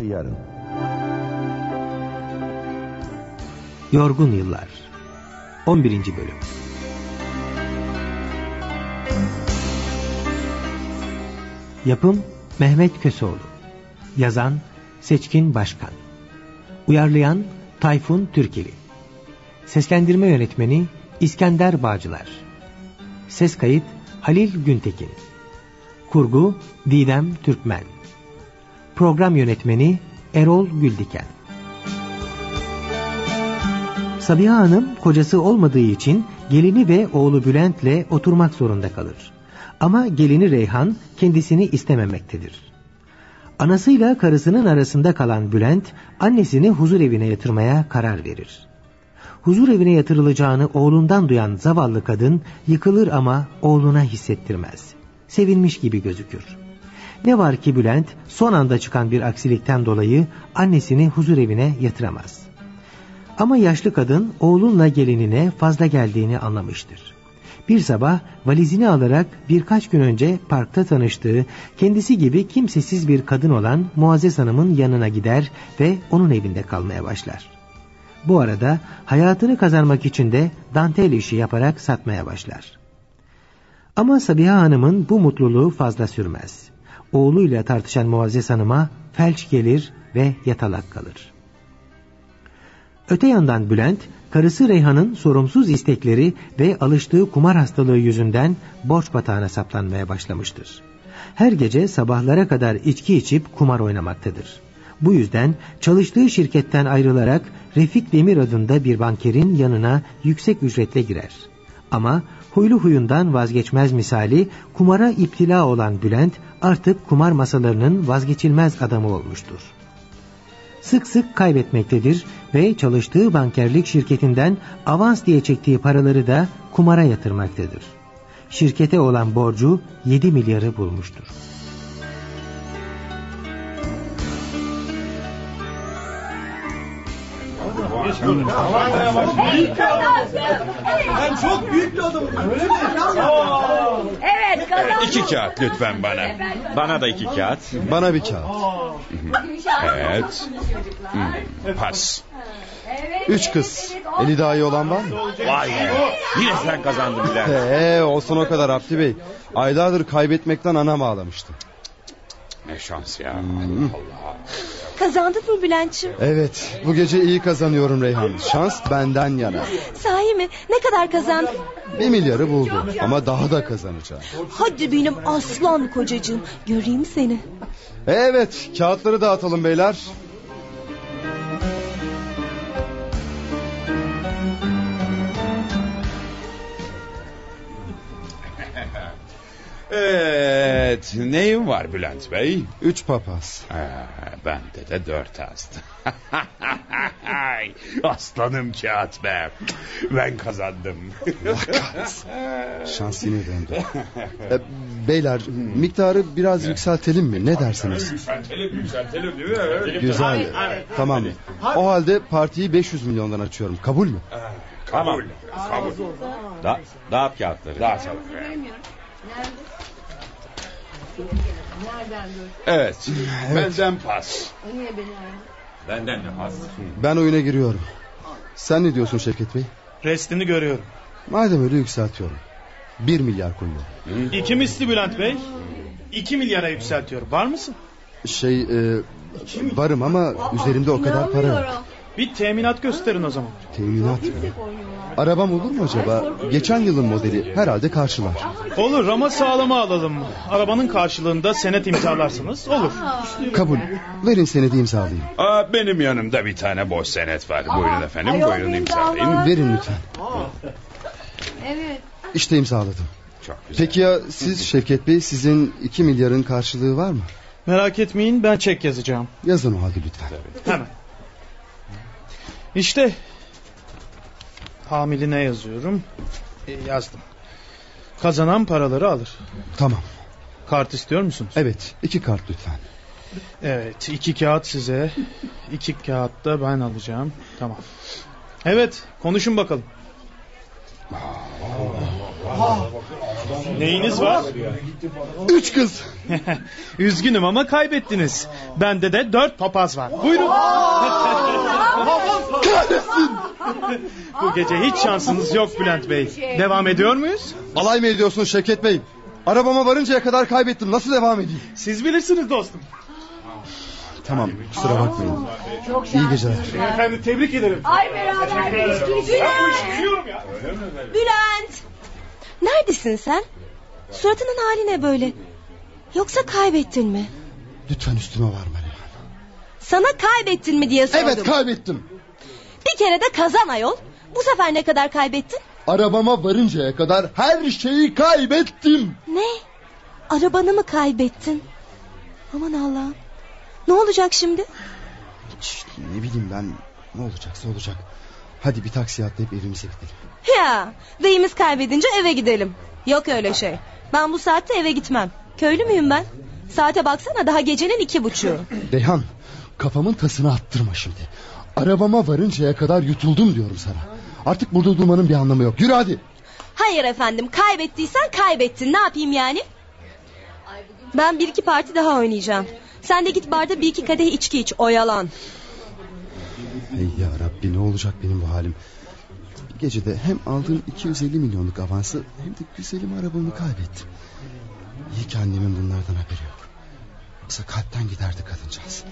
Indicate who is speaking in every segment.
Speaker 1: Dünyası yarın.
Speaker 2: Yorgun Yıllar 11. Bölüm. Yapım Mehmet Köseoğlu. Yazan Seçkin Başkan. Uyarlayan Tayfun Türkeli. Seslendirme Yönetmeni İskender Bağcılar. Ses kayıt Halil Güntekin. Kurgu Didem Türkmen Program Yönetmeni Erol Güldiken Sabiha Hanım kocası olmadığı için gelini ve oğlu Bülent'le oturmak zorunda kalır. Ama gelini Reyhan kendisini istememektedir. Anasıyla karısının arasında kalan Bülent annesini huzur evine yatırmaya karar verir. Huzur evine yatırılacağını oğlundan duyan zavallı kadın yıkılır ama oğluna hissettirmez. Sevinmiş gibi gözükür. Ne var ki Bülent son anda çıkan bir aksilikten dolayı annesini huzur evine yatıramaz. Ama yaşlı kadın oğlunla gelinine fazla geldiğini anlamıştır. Bir sabah valizini alarak birkaç gün önce parkta tanıştığı kendisi gibi kimsesiz bir kadın olan Muazzez Hanım'ın yanına gider ve onun evinde kalmaya başlar. Bu arada hayatını kazanmak için de dantel işi yaparak satmaya başlar. Ama Sabiha Hanım'ın bu mutluluğu fazla sürmez. Oğluyla tartışan Muazzez Hanım'a felç gelir ve yatalak kalır. Öte yandan Bülent, karısı Reyhan'ın sorumsuz istekleri ve alıştığı kumar hastalığı yüzünden borç batağına saplanmaya başlamıştır. Her gece sabahlara kadar içki içip kumar oynamaktadır. Bu yüzden çalıştığı şirketten ayrılarak Refik Demir adında bir bankerin yanına yüksek ücretle girer. Ama huylu huyundan vazgeçmez misali kumara iptila olan Bülent artık kumar masalarının vazgeçilmez adamı olmuştur sık sık kaybetmektedir ve çalıştığı bankerlik şirketinden avans diye çektiği paraları da kumara yatırmaktadır. Şirkete olan borcu 7 milyarı bulmuştur.
Speaker 3: Ben çok büyük bir adamım. Öyle mi?
Speaker 4: Evet kazandım.
Speaker 5: İki kağıt lütfen bana. Bana da iki kağıt.
Speaker 6: Bana bir kağıt.
Speaker 5: Evet. Hmm, Pas.
Speaker 6: Üç kız. Eli daha iyi olan var mı?
Speaker 5: Vay be. Yine sen kazandın Bülent.
Speaker 6: Ee, olsun o kadar Abdi Bey. Aylardır kaybetmekten anam ağlamıştı.
Speaker 5: Ne şans ya.
Speaker 6: Hmm.
Speaker 5: Allah.
Speaker 4: Kazandın mı Bülent'ciğim?
Speaker 6: Evet bu gece iyi kazanıyorum Reyhan. Şans benden yana.
Speaker 4: Sahi mi? Ne kadar kazandın?
Speaker 6: Bir milyarı buldum ama daha da kazanacağım.
Speaker 4: Hadi benim aslan kocacığım. Göreyim seni.
Speaker 6: Evet kağıtları dağıtalım beyler.
Speaker 5: Evet. Neyim var Bülent Bey?
Speaker 6: Üç papaz.
Speaker 5: Ha, bende de dört ast. Aslanım kağıt be. Ben kazandım.
Speaker 6: Şans yine döndü. Ee, beyler miktarı biraz yükseltelim mi? Ne dersiniz?
Speaker 5: Yükseltelim yükseltelim değil mi?
Speaker 6: Güzel. Tamam. O halde partiyi 500 milyondan açıyorum. Kabul mü?
Speaker 5: Kabul. Kabul. Da, dağıt kağıtları. Dağıtalım. Evet. Benden pas. Benden de pas.
Speaker 6: Ben oyuna giriyorum. Sen ne diyorsun Şevket Bey?
Speaker 3: Restini görüyorum.
Speaker 6: Madem öyle yükseltiyorum. Bir milyar koyuyorum.
Speaker 3: İki misli Bülent Bey. İki milyara yükseltiyor. Var mısın?
Speaker 6: Şey e, varım ama üzerimde o kadar para yok.
Speaker 3: Bir teminat gösterin o zaman.
Speaker 6: Teminat mı? Arabam olur mu acaba? Geçen yılın modeli herhalde karşılar.
Speaker 3: Olur ama sağlama alalım. Arabanın karşılığında senet imzalarsınız. Olur.
Speaker 6: Kabul. Verin senedi imzalayayım.
Speaker 5: Aa, benim yanımda bir tane boş senet var. Buyurun efendim buyurun imzalayın.
Speaker 6: Verin lütfen.
Speaker 7: Evet.
Speaker 6: İşte imzaladım.
Speaker 5: Çok güzel.
Speaker 6: Peki ya siz Şevket Bey sizin iki milyarın karşılığı var mı?
Speaker 3: Merak etmeyin ben çek yazacağım.
Speaker 6: Yazın o halde lütfen.
Speaker 3: Hemen. İşte hamiline yazıyorum. E, yazdım. Kazanan paraları alır.
Speaker 6: Tamam.
Speaker 3: Kart istiyor musunuz?
Speaker 6: Evet iki kart lütfen.
Speaker 3: Evet iki kağıt size. iki kağıt da ben alacağım. Tamam. Evet konuşun bakalım. Neyiniz var?
Speaker 6: Üç kız.
Speaker 3: Üzgünüm ama kaybettiniz. Bende de dört papaz var. Buyurun.
Speaker 6: Kahretsin.
Speaker 3: Bu gece hiç şansınız yok Bülent Bey. Devam ediyor muyuz?
Speaker 6: Alay mı ediyorsun Şevket Bey? Arabama varıncaya kadar kaybettim. Nasıl devam edeyim?
Speaker 3: Siz bilirsiniz dostum.
Speaker 6: Tamam kusura bakmayın. İyi geceler.
Speaker 3: Efendim tebrik ederim.
Speaker 4: Ay beraber
Speaker 3: ya.
Speaker 4: Bülent. Neredesin sen? Suratının hali ne böyle? Yoksa kaybettin mi?
Speaker 6: Lütfen üstüme varma Reyhan.
Speaker 4: Sana kaybettin mi diye sordum.
Speaker 6: Evet kaybettim.
Speaker 4: Bir kere de kazan ayol. Bu sefer ne kadar kaybettin?
Speaker 6: Arabama varıncaya kadar her şeyi kaybettim.
Speaker 4: Ne? Arabanı mı kaybettin? Aman Allah'ım. Ne olacak şimdi?
Speaker 6: Şşt, ne bileyim ben ne olacaksa olacak. Hadi bir taksiye atlayıp evimize gidelim.
Speaker 4: Ya beyimiz kaybedince eve gidelim. Yok öyle şey. Ben bu saatte eve gitmem. Köylü müyüm ben? Saate baksana daha gecenin iki buçuğu.
Speaker 6: Reyhan kafamın tasını attırma şimdi. Arabama varıncaya kadar yutuldum diyorum sana. Artık burada durmanın bir anlamı yok. Yürü hadi.
Speaker 4: Hayır efendim kaybettiysen kaybettin ne yapayım yani? Ben bir iki parti daha oynayacağım. Sen de git barda bir iki kadeh içki iç oyalan.
Speaker 6: Ey ya Rabbi ne olacak benim bu halim. Bir gecede hem aldığım 250 milyonluk avansı hem de güzelim arabamı kaybettim. İyi ki annemin bunlardan haberi yok. Yoksa kalpten giderdi kadıncağız.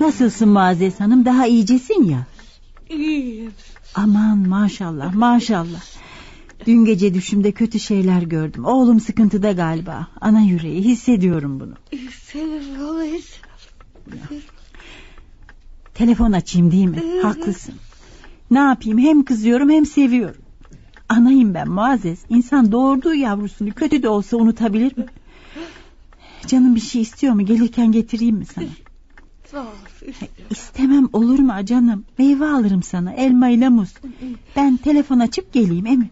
Speaker 1: Nasılsın Muazzez Hanım? Daha iyicesin ya.
Speaker 4: İyiyim.
Speaker 1: Aman maşallah maşallah. Dün gece düşümde kötü şeyler gördüm. Oğlum sıkıntıda galiba. Ana yüreği hissediyorum bunu. Telefon açayım değil mi? Haklısın. Ne yapayım hem kızıyorum hem seviyorum. Anayım ben Muazzez. İnsan doğurduğu yavrusunu kötü de olsa unutabilir mi? Canım bir şey istiyor mu? Gelirken getireyim mi sana? İstemem olur mu canım? Meyve alırım sana elma ile muz. Ben telefon açıp geleyim emin.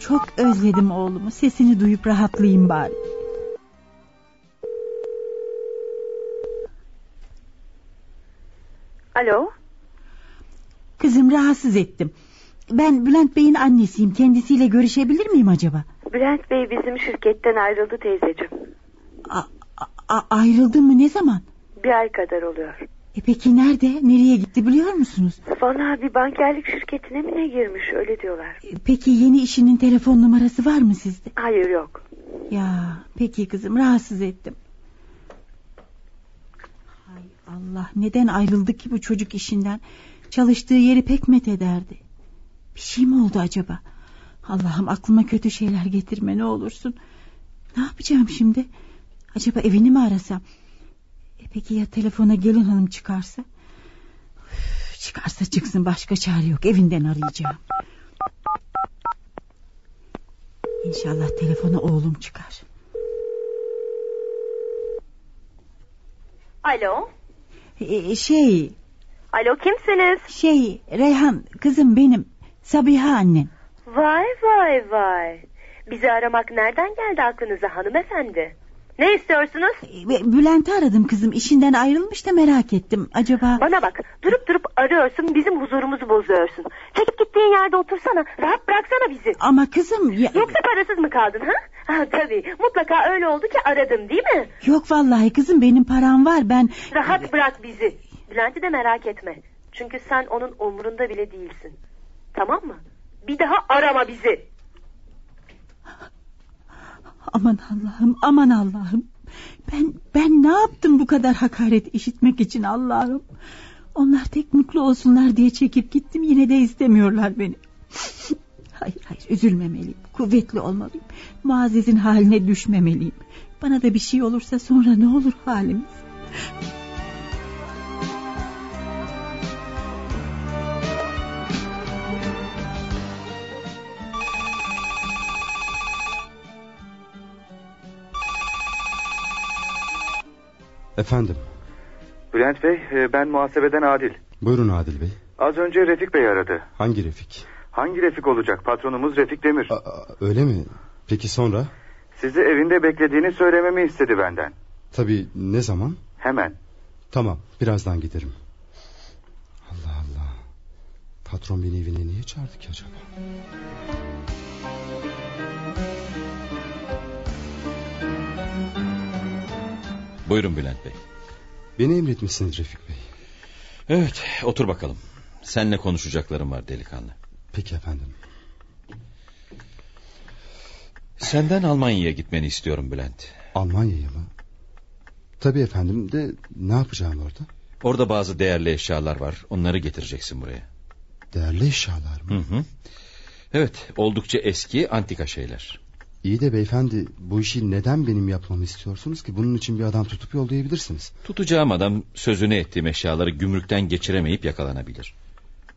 Speaker 1: Çok özledim oğlumu. Sesini duyup rahatlayayım bari.
Speaker 7: Alo.
Speaker 1: Kızım rahatsız ettim. Ben Bülent Bey'in annesiyim. Kendisiyle görüşebilir miyim acaba?
Speaker 7: Bülent Bey bizim şirketten ayrıldı teyzeciğim.
Speaker 1: A- a- ayrıldı mı ne zaman?
Speaker 7: Bir ay kadar oluyor.
Speaker 1: E peki nerede? Nereye gitti biliyor musunuz?
Speaker 7: Valla bir bankerlik şirketine mi ne girmiş öyle diyorlar.
Speaker 1: E, Peki yeni işinin telefon numarası var mı sizde?
Speaker 7: Hayır yok.
Speaker 1: Ya peki kızım rahatsız ettim. Hay Allah neden ayrıldı ki bu çocuk işinden? Çalıştığı yeri pek met ederdi. Bir şey mi oldu acaba? Allah'ım aklıma kötü şeyler getirme ne olursun. Ne yapacağım şimdi? Acaba evini mi arasam? E peki ya telefona gelin hanım çıkarsa? Üf, çıkarsa çıksın başka çare yok evinden arayacağım. İnşallah telefona oğlum çıkar.
Speaker 7: Alo.
Speaker 1: E, şey
Speaker 7: Alo kimsiniz?
Speaker 1: şey Reyhan kızım benim Sabiha annem.
Speaker 7: Vay vay vay. Bizi aramak nereden geldi aklınıza hanımefendi? Ne istiyorsunuz?
Speaker 1: E, Bülent'i aradım kızım işinden ayrılmış da merak ettim. Acaba
Speaker 7: Bana bak durup durup arıyorsun bizim huzurumuzu bozuyorsun. Çekip gittiğin yerde otursana rahat bıraksana bizi.
Speaker 1: ama kızım ya...
Speaker 7: Yoksa parasız mı kaldın ha? ha tabii mutlaka öyle oldu ki aradım değil mi?
Speaker 1: yok vallahi kızım benim param var ben
Speaker 7: Rahat bırak bizi. Bülent'i de merak etme. Çünkü sen onun umurunda bile değilsin. Tamam mı? Bir daha arama bizi.
Speaker 1: aman Allah'ım aman Allah'ım. Ben ben ne yaptım bu kadar hakaret işitmek için Allah'ım. Onlar tek mutlu olsunlar diye çekip gittim yine de istemiyorlar beni. Hayır hayır üzülmemeliyim. Kuvvetli olmalıyım. Muazzez'in haline düşmemeliyim. Bana da bir şey olursa sonra ne olur halimiz?
Speaker 6: Efendim
Speaker 8: Bülent Bey e, ben muhasebeden Adil.
Speaker 6: buyurun Adil Bey.
Speaker 8: Az önce Refik Bey aradı.
Speaker 6: Hangi Refik?
Speaker 8: Hangi Refik olacak? Patronumuz Refik Demir.
Speaker 6: Aa, öyle mi? Peki sonra?
Speaker 8: Sizi evinde beklediğini söylememi istedi benden.
Speaker 6: Tabii ne zaman?
Speaker 8: Hemen.
Speaker 6: Tamam birazdan giderim. Allah Allah. Patron beni evine niye çağırdı ki acaba?
Speaker 9: Buyurun Bülent Bey.
Speaker 6: Beni emretmişsiniz Refik Bey.
Speaker 9: Evet otur bakalım. Seninle konuşacaklarım var delikanlı.
Speaker 6: Peki efendim.
Speaker 9: Senden Almanya'ya gitmeni istiyorum Bülent.
Speaker 6: Almanya'ya mı? Tabii efendim de ne yapacağım orada?
Speaker 9: Orada bazı değerli eşyalar var. Onları getireceksin buraya.
Speaker 6: Değerli eşyalar mı?
Speaker 9: Hı hı. Evet oldukça eski antika şeyler.
Speaker 6: İyi de beyefendi bu işi neden benim yapmamı istiyorsunuz ki? Bunun için bir adam tutup yollayabilirsiniz.
Speaker 9: Tutacağım adam sözünü ettiğim eşyaları gümrükten geçiremeyip yakalanabilir.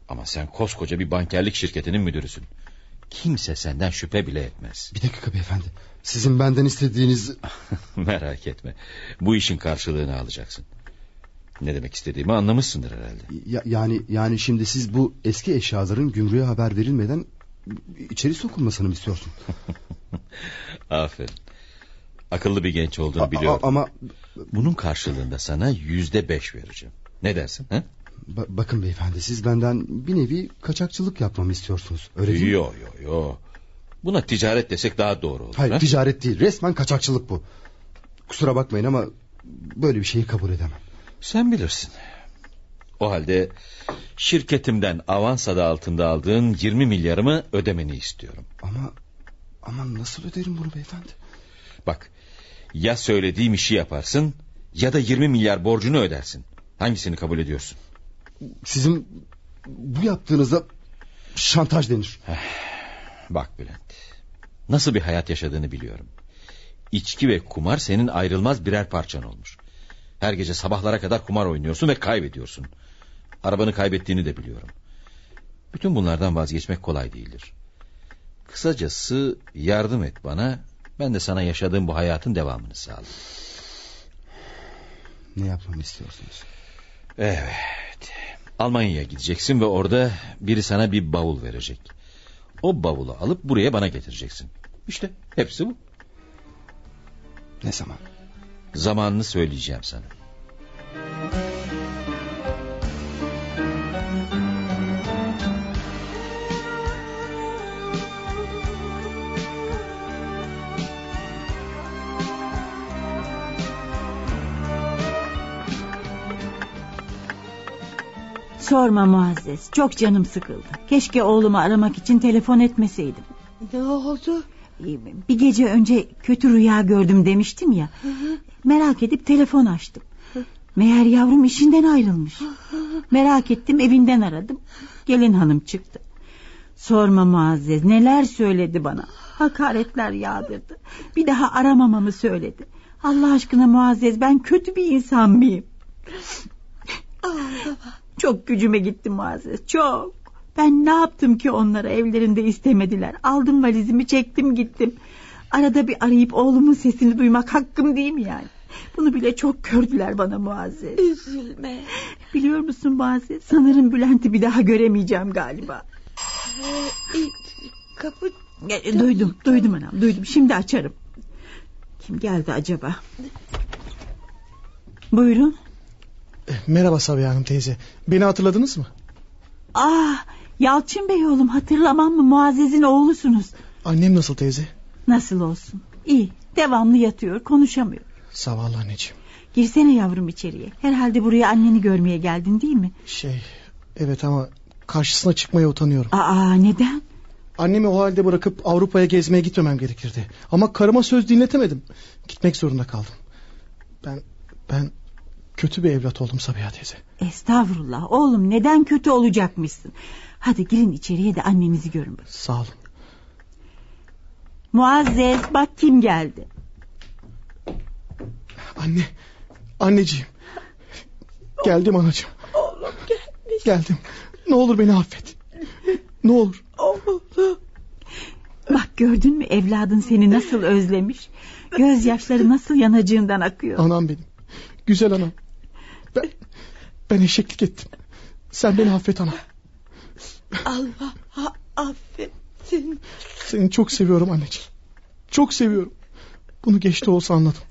Speaker 9: Ama sen koskoca bir bankerlik şirketinin müdürüsün. Kimse senden şüphe bile etmez.
Speaker 6: Bir dakika beyefendi. Sizin benden istediğiniz...
Speaker 9: Merak etme. Bu işin karşılığını alacaksın. Ne demek istediğimi anlamışsındır herhalde.
Speaker 6: Ya, yani yani şimdi siz bu eski eşyaların gümrüğe haber verilmeden içeri sokulmasını mı istiyorsun?
Speaker 9: Aferin. Akıllı bir genç olduğunu biliyorum.
Speaker 6: A, ama
Speaker 9: bunun karşılığında sana yüzde beş vereceğim. Ne dersin? He?
Speaker 6: Ba bakın beyefendi siz benden bir nevi kaçakçılık yapmamı istiyorsunuz. Öyle değil mi?
Speaker 9: Yo yo yo. Buna ticaret desek daha doğru olur.
Speaker 6: Hayır
Speaker 9: ha?
Speaker 6: ticaret değil resmen kaçakçılık bu. Kusura bakmayın ama böyle bir şeyi kabul edemem.
Speaker 9: Sen bilirsin. O halde şirketimden avans adı altında aldığın 20 milyarımı ödemeni istiyorum.
Speaker 6: Ama ama nasıl öderim bunu beyefendi?
Speaker 9: Bak ya söylediğim işi yaparsın ya da 20 milyar borcunu ödersin. Hangisini kabul ediyorsun?
Speaker 6: Sizin bu yaptığınıza şantaj denir.
Speaker 9: Bak Bülent. Nasıl bir hayat yaşadığını biliyorum. İçki ve kumar senin ayrılmaz birer parçan olmuş. Her gece sabahlara kadar kumar oynuyorsun ve kaybediyorsun. Arabanı kaybettiğini de biliyorum. Bütün bunlardan vazgeçmek kolay değildir. Kısacası yardım et bana. Ben de sana yaşadığım bu hayatın devamını sağlayayım.
Speaker 6: Ne yapmamı istiyorsunuz?
Speaker 9: Evet. Almanya'ya gideceksin ve orada biri sana bir bavul verecek. O bavulu alıp buraya bana getireceksin. İşte hepsi bu.
Speaker 6: Ne zaman?
Speaker 9: Zamanını söyleyeceğim sana.
Speaker 1: Sorma Muazzez. Çok canım sıkıldı. Keşke oğlumu aramak için telefon etmeseydim.
Speaker 10: Ne oldu?
Speaker 1: Bir gece önce kötü rüya gördüm demiştim ya. Merak edip telefon açtım. Meğer yavrum işinden ayrılmış. Merak ettim evinden aradım. Gelin hanım çıktı. Sorma Muazzez neler söyledi bana. Hakaretler yağdırdı. Bir daha aramamamı söyledi. Allah aşkına Muazzez ben kötü bir insan mıyım? Çok gücüme gitti Muazzez çok. Ben ne yaptım ki onlara evlerinde istemediler. Aldım valizimi çektim gittim. Arada bir arayıp oğlumun sesini duymak hakkım değil mi yani? Bunu bile çok gördüler bana Muazzez.
Speaker 10: Üzülme.
Speaker 1: Biliyor musun Muazzez? Sanırım Bülent'i bir daha göremeyeceğim galiba.
Speaker 10: Ee, kapı...
Speaker 1: E, duydum, duydum anam, duydum. Şimdi açarım. Kim geldi acaba? Buyurun.
Speaker 3: Merhaba Sabiha Hanım teyze. Beni hatırladınız mı?
Speaker 1: Ah, Yalçın Bey oğlum hatırlamam mı Muazzez'in oğlusunuz.
Speaker 3: Annem nasıl teyze?
Speaker 1: Nasıl olsun? İyi, devamlı yatıyor, konuşamıyor.
Speaker 3: Zavallı anneciğim.
Speaker 1: Girsene yavrum içeriye. Herhalde buraya anneni görmeye geldin değil mi?
Speaker 3: Şey, evet ama karşısına çıkmaya utanıyorum.
Speaker 1: Aa, neden?
Speaker 3: Annemi o halde bırakıp Avrupa'ya gezmeye gitmemem gerekirdi. Ama karıma söz dinletemedim. Gitmek zorunda kaldım. Ben, ben kötü bir evlat oldum Sabiha teyze.
Speaker 1: Estağfurullah oğlum neden kötü olacakmışsın? Hadi girin içeriye de annenizi görün.
Speaker 3: Sağ olun.
Speaker 1: Muazzez bak kim geldi.
Speaker 3: Anne, anneciğim. Geldim anacığım.
Speaker 10: Oğlum gelmiş.
Speaker 3: Geldim. Ne olur beni affet. Ne olur.
Speaker 10: Oğlum.
Speaker 1: Bak gördün mü evladın seni nasıl özlemiş. Gözyaşları nasıl yanacığından akıyor.
Speaker 3: Anam benim. Güzel anam. Ben, ben eşeklik ettim. Sen beni affet ana.
Speaker 10: Allah affetsin.
Speaker 3: Seni çok seviyorum anneciğim. Çok seviyorum. Bunu geçti olsa anladım.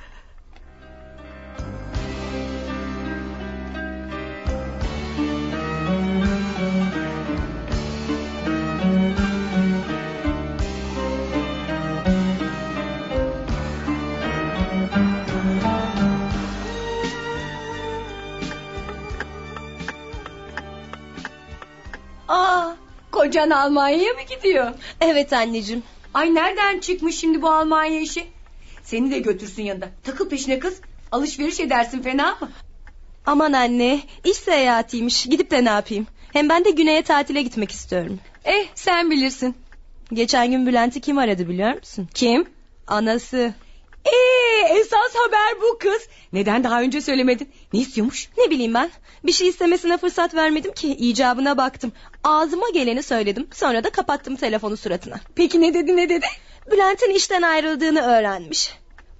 Speaker 11: Aa, kocan Almanya'ya mı gidiyor?
Speaker 4: Evet anneciğim.
Speaker 11: Ay nereden çıkmış şimdi bu Almanya işi? Seni de götürsün yanında. Takıl peşine kız. Alışveriş edersin fena mı?
Speaker 4: Aman anne iş seyahatiymiş gidip de ne yapayım? Hem ben de güneye tatile gitmek istiyorum.
Speaker 11: Eh sen bilirsin.
Speaker 4: Geçen gün Bülent'i kim aradı biliyor musun?
Speaker 11: Kim?
Speaker 4: Anası.
Speaker 11: Ee, esas haber bu kız. Neden daha önce söylemedin? Ne istiyormuş?
Speaker 4: Ne bileyim ben. Bir şey istemesine fırsat vermedim ki icabına baktım. Ağzıma geleni söyledim. Sonra da kapattım telefonu suratına.
Speaker 11: Peki ne dedi ne dedi?
Speaker 4: Bülent'in işten ayrıldığını öğrenmiş.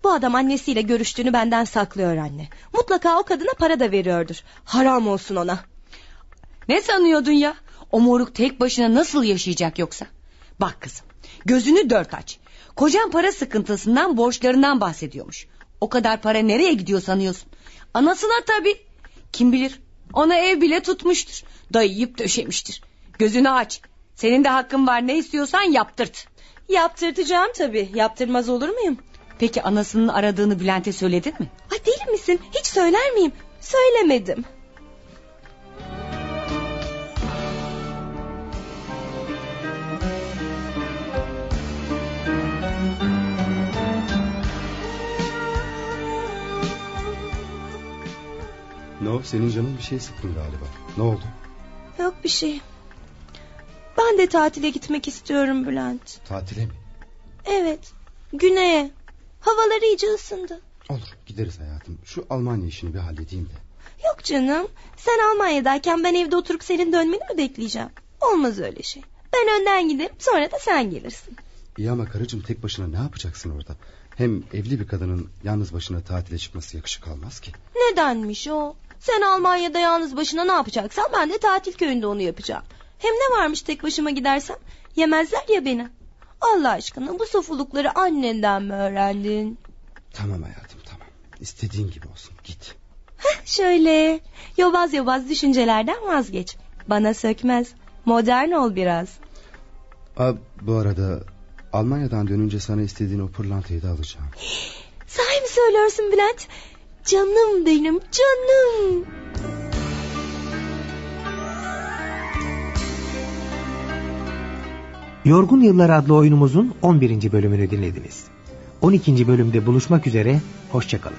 Speaker 4: Bu adam annesiyle görüştüğünü benden saklıyor anne. Mutlaka o kadına para da veriyordur. Haram olsun ona.
Speaker 11: Ne sanıyordun ya? O moruk tek başına nasıl yaşayacak yoksa? Bak kızım gözünü dört aç. Kocan para sıkıntısından borçlarından bahsediyormuş. O kadar para nereye gidiyor sanıyorsun? Anasına tabii. Kim bilir ona ev bile tutmuştur. Dayayıp döşemiştir. Gözünü aç. Senin de hakkın var ne istiyorsan yaptırt.
Speaker 4: Yaptırtacağım tabii. Yaptırmaz olur muyum?
Speaker 11: Peki anasının aradığını Bülent'e söyledin mi?
Speaker 4: Ay deli misin? Hiç söyler miyim? Söylemedim.
Speaker 6: Ne o senin canın bir şey sıkkın galiba. Ne oldu?
Speaker 4: Yok bir şey. Ben de tatile gitmek istiyorum Bülent.
Speaker 6: Tatile mi?
Speaker 4: Evet. Güney'e. Havalar iyice ısındı.
Speaker 6: Olur gideriz hayatım. Şu Almanya işini bir halledeyim de.
Speaker 4: Yok canım. Sen Almanya'dayken ben evde oturup senin dönmeni mi bekleyeceğim? Olmaz öyle şey. Ben önden giderim sonra da sen gelirsin.
Speaker 6: İyi ama karıcığım tek başına ne yapacaksın orada? Hem evli bir kadının yalnız başına tatile çıkması yakışık almaz ki.
Speaker 4: Nedenmiş o? Sen Almanya'da yalnız başına ne yapacaksan ben de tatil köyünde onu yapacağım. Hem ne varmış tek başıma gidersem? Yemezler ya beni. Allah aşkına bu sofulukları annenden mi öğrendin?
Speaker 6: Tamam hayatım tamam. İstediğin gibi olsun git.
Speaker 4: Heh, şöyle yobaz yobaz düşüncelerden vazgeç. Bana sökmez. Modern ol biraz.
Speaker 6: Aa, bu arada Almanya'dan dönünce sana istediğin o pırlantayı da alacağım.
Speaker 4: Sahi mi söylüyorsun Bülent? Canım benim canım.
Speaker 2: Yorgun Yıllar adlı oyunumuzun 11. bölümünü dinlediniz. 12. bölümde buluşmak üzere, hoşçakalın.